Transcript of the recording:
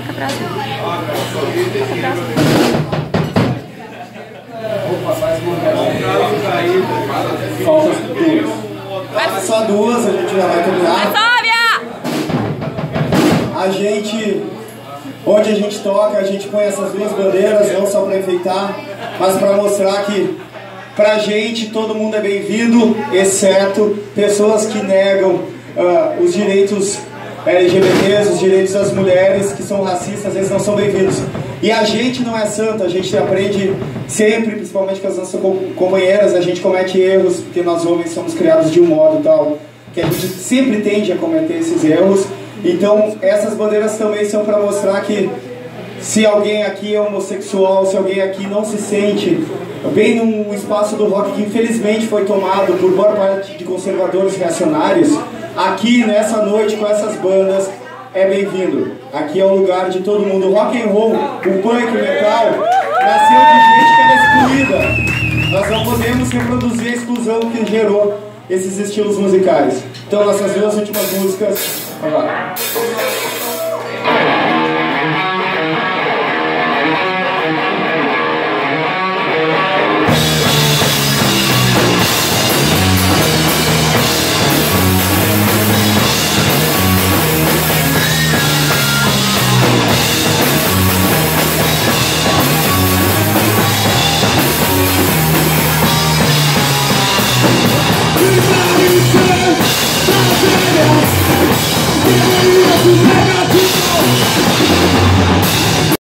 Pra cima. Falta só duas, a gente já vai terminar. Sóvia! A gente, onde a gente toca, a gente põe essas duas bandeiras, não só para enfeitar, mas para mostrar que pra gente todo mundo é bem-vindo, exceto pessoas que negam ah, os direitos LGBTs, os direitos das mulheres que são racistas, eles não são bem-vindos. E a gente não é santo, a gente aprende sempre, principalmente com as nossas co- companheiras, a gente comete erros, porque nós homens somos criados de um modo tal, que a gente sempre tende a cometer esses erros. Então, essas bandeiras também são para mostrar que se alguém aqui é homossexual, se alguém aqui não se sente bem num espaço do rock que infelizmente foi tomado por boa parte de conservadores reacionários, aqui nessa noite com essas bandas é bem-vindo. Aqui é o lugar de todo mundo. Rock and roll, o punk, o metal, nasceu de gente que era excluída. Nós não podemos reproduzir a exclusão que gerou esses estilos musicais. Então, nossas duas últimas músicas. Vai lá.